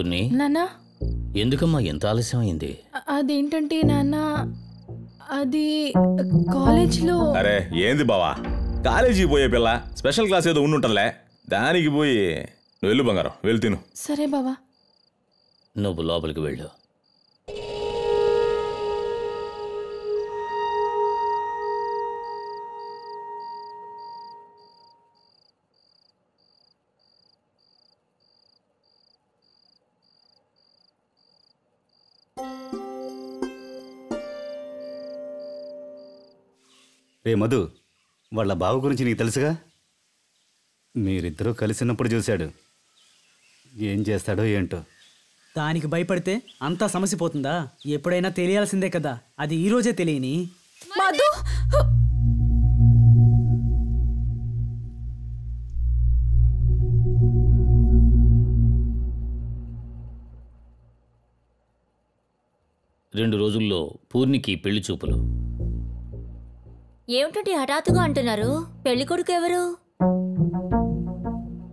పూర్ణి నాన్న? ఎందుకమ్మా ఎంత ఆలస్యం అయింది అ- అదేంటంటే నాన్న అది కాలేజ్లో అరే ఏంది బావా? కాలేజీకి పోయే పిల్ల స్పెషల్ క్లాస్ ఏదో ఉండుంటలే దానికి పోయి నువ్వు వెళ్ళు బంగారం వెళ్ళి తిను. సరే బావా. నువ్వు లోపలికి వెళ్ళు. రే మధు వాళ్ళ బావ గురించి నీకు తెలుసుగా? మీరిద్దరూ కలిసినప్పుడు చూశాడు. ఏం చేస్తాడో ఏంటో. దానికి భయపడితే అంతా సమస్య పోతుందా? ఎప్పుడైనా తెలియాల్సిందే కదా. అది ఈ రోజే తెలియని. మధు! రెండు రోజుల్లో పూర్ణికి పెళ్ళి చూపులు. ఏమిటంటే హఠాత్తుగా అంటున్నారు? పెళ్ళి కొడుకు ఎవరు?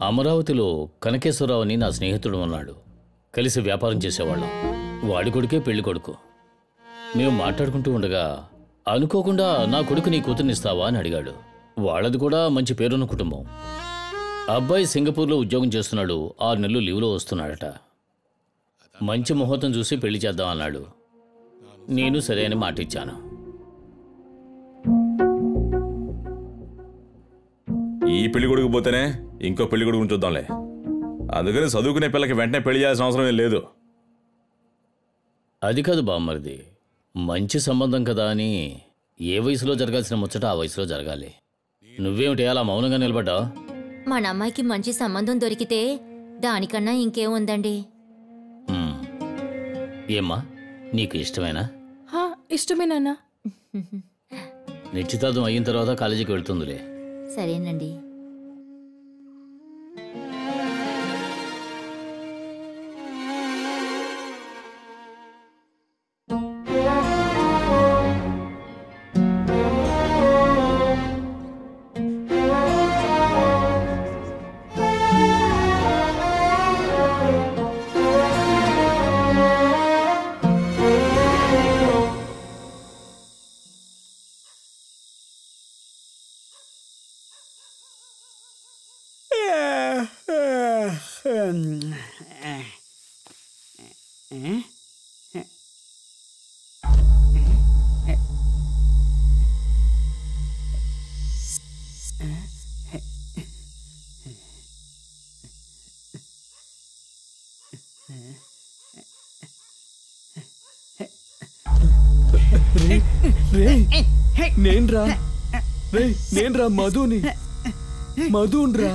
అమరావతిలో కనకేశ్వరరావు అని నా స్నేహితుడు ఉన్నాడు కలిసి వ్యాపారం చేసేవాళ్ళం. వాడి కొడుకే పెళ్ళి కొడుకు. మేము మాట్లాడుకుంటూ ఉండగా అనుకోకుండా నా కొడుకు నీ కూతుర్నిస్తావా అని అడిగాడు. వాళ్ళది కూడా మంచి పేరున్న కుటుంబం. అబ్బాయి సింగపూర్లో ఉద్యోగం చేస్తున్నాడు. ఆరు నెలలు లీవ్లో వస్తున్నాడట. మంచి ముహూర్తం చూసి పెళ్ళి చేద్దాం అన్నాడు. నేను సరే అని మాట ఈ పెళ్ళి కొడుకు పోతేనే ఇంకో పెళ్ళి కొడుకుని చూద్దాంలే. అందుకని చదువుకునే పిల్లకి వెంటనే పెళ్ళి చేయాల్సిన అవసరం ఏం లేదు. అది కాదు బామ్మరిది. మంచి సంబంధం కదా అని ఏ వయసులో జరగాల్సిన ముచ్చట ఆ వయసులో జరగాలి. నువ్వేమిటి అలా మౌనంగా నిలబడ్డావు? మన అమ్మాయికి మంచి సంబంధం దొరికితే దానికన్నా ఇంకేముందండి ఏమ్మా నీకు ఇష్టమేనా? హా, ఇష్టమే నాన్న. నిశ్చితార్థం అయిన తర్వాత కాలేజీకి వెళ్తుందిలే. సరేనండి. నేన్రా. రే నేన్రా మధుని. మధున్రా.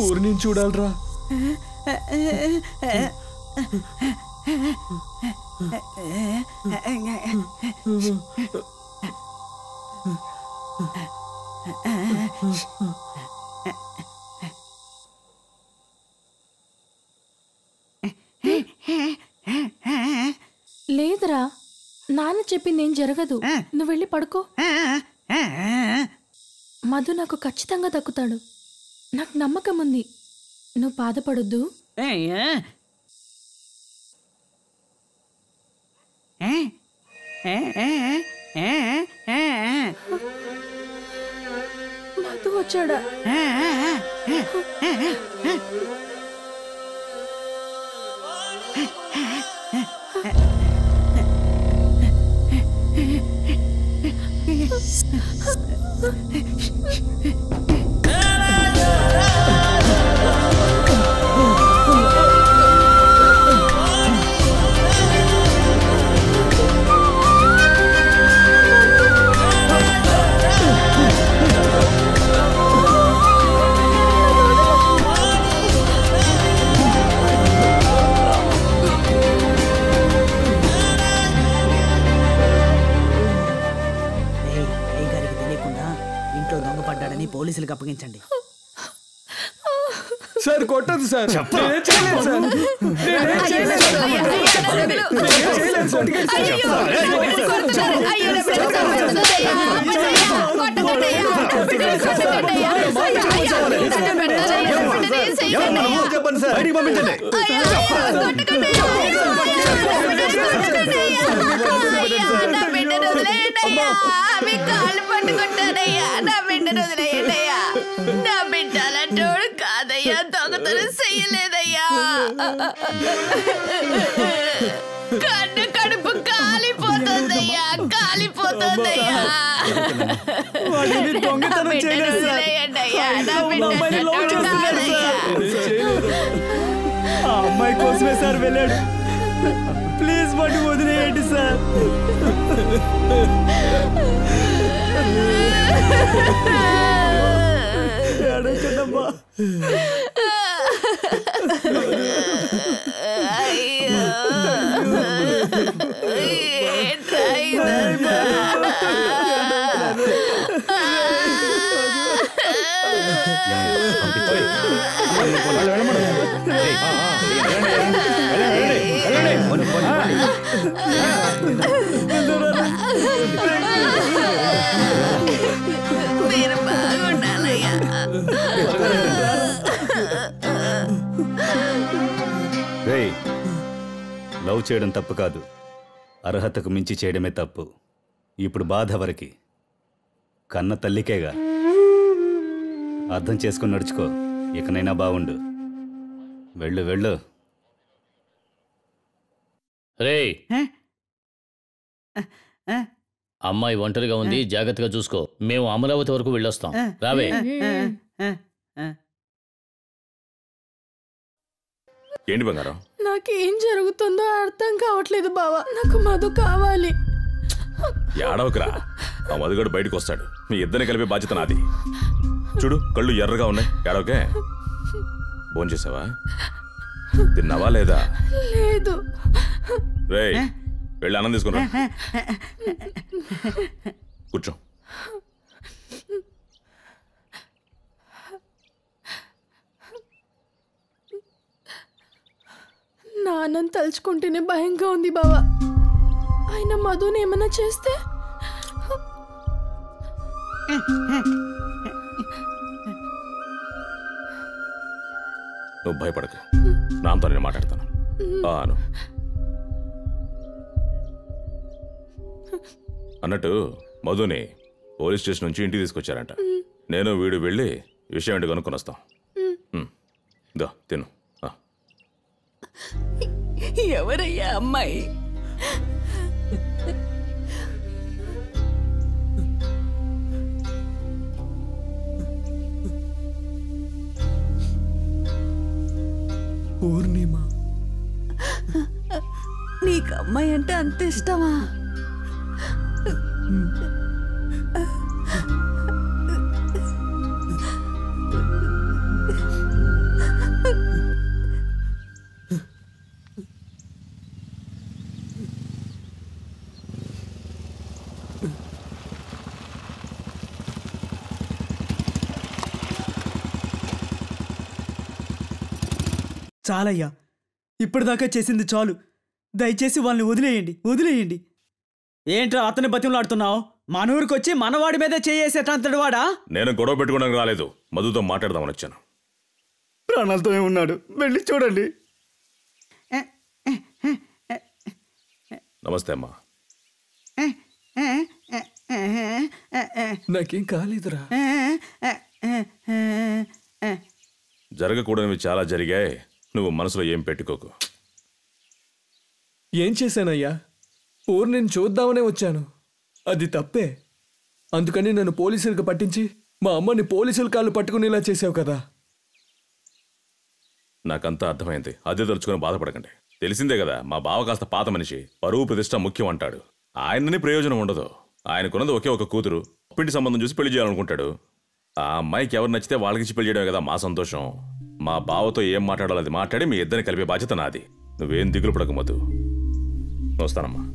ఊరి నుంచి చూడాలరా. లేదురా. నాన్న చెప్పింది ఏం జరగదు. నువ్వు వెళ్ళి పడుకో. మధు నాకు ఖచ్చితంగా దక్కుతాడు. నాకు నమ్మకం ఉంది. నువ్వు బాధపడొద్దు. మధు వచ్చాడా? ఏయ్, ఉపయోగించండి సార్ కొట్టదు సార్ చెప్పండి సార్ బయటికి పంపించండి చెప్పండి నేనేం చేయలేదు సార్. చెప్పండి సార్ బయటికి పంపించండి నా బిడ్డాలంటోడు కాదయ్యా దొంగతనం చెయ్యలేదయ్యా కన్ను కడుపు కాలిపోతుందయ్యా కాలిపోతుందయ్యా వాడిని దొంగతనం చేయలేదు సార్. వదిలేయండయ్యా, నా ఉన్న అమ్మాయిని లవ్ బిడ్డ చేస్తున్నాడు సార్. కాదయ్యా. ఆ అమ్మాయి కోసమే సార్ వెళ్ళాడు ప్లీజ్ వాడిని వదిలేయండి సార్ మీరు బాగుండాలయ్యా రేయ్ లవ్ చేయడం తప్పు కాదు. అర్హతకు మించి చేయడమే తప్పు. ఇప్పుడు బాధ వరకి కన్న తల్లికేగా. అర్థం చేసుకుని నడుచుకో. ఇకనైనా బాగుండు వెళ్ళు వెళ్ళు. రేయ్! అమ్మాయి ఒంటరిగా ఉంది జాగ్రత్తగా చూసుకో. మేము అమరావతి వరకు వెళ్ళొస్తాం. రావే. ఏంటి బంగారం? నాకేం జరుగుతుందో అర్థం కావట్లేదు బావా. నాకు మధు కావాలి. ఏడవకురా. ఆ మధుగడు బయటకు వస్తాడు మీ ఇద్దరిని కలిపే బాధ్యత నాది. చూడు కళ్ళు ఎర్రగా ఉన్నాయి. ఏడవకే. భోంచేసావా తిన్నావా లేదా? లేదు. రేయ్ వెళ్ళి అన్నం తీసుకురా. కూర్చో. నాన్నని తలుచుకుంటేనే భయంగా ఉంది బావా. ఆయన మధుని ఏమైనా చేస్తే? నువ్వు భయపడకు. నాతో నేను మాట్లాడతాను. అను. అన్నట్టు మధుని పోలీస్ స్టేషన్ నుంచి ఇంటికి తీసుకొచ్చారంట. నేను వీడు వెళ్ళి విషయం ఏంటి కనుక్కొని వస్తాం. దా తిను. ఎవరయ్యా అమ్మాయి? పూర్ణిమ. నీకు అమ్మాయి అంటే అంత ఇష్టమా? చాలయ్యా ఇప్పటిదాకా చేసింది చాలు దయచేసి వాళ్ళని వదిలేయండి వదిలేయండి ఏంట్రా అతని బతిమలాడుతున్నావు మన ఊరికి వచ్చి మనవాడి మీదే చేయేసేటంతటి వాడా నేను గొడవ పెట్టుకోవడానికి రాలేదు మధుతో మాట్లాడదామని వచ్చాను ప్రాణాలతోనే ఉన్నాడు వెళ్ళి చూడండి నమస్తే అమ్మా నాకేం కాలేదురా జరగకూడనివి చాలా జరిగాయి నువ్వు మనసులో ఏం పెట్టుకోకు. ఏం చేశానయ్యా? పూర్ణిని చూద్దామనే వచ్చాను. అది తప్పే. అందుకని నన్ను పోలీసులకు పట్టించి మా అమ్మని పోలీసుల కాళ్ళు పట్టుకునేలా చేసావు కదా. నాకంతా అర్థమైంది. అదే తలుచుకొని బాధపడకండి. తెలిసిందే కదా మా బావ కాస్త పాత మనిషి పరువు ప్రతిష్ట ముఖ్యం అంటాడు. ఆయనని ప్రయోజనం ఉండదు. ఆయనకున్నది ఒకే ఒక కూతురు పిండి సంబంధం చూసి పెళ్ళి చేయాలనుకుంటాడు. ఆ అమ్మాయికి ఎవరు నచ్చితే వాళ్ళకి పెళ్ళి చేయడమే కదా మా సంతోషం. మా బావతో ఏం మాట్లాడాలో అది మాట్లాడి మీ ఇద్దరిని కలిపే బాధ్యత నాది. నువ్వేం దిగులు పడకమొద్దు. వస్తానమ్మా.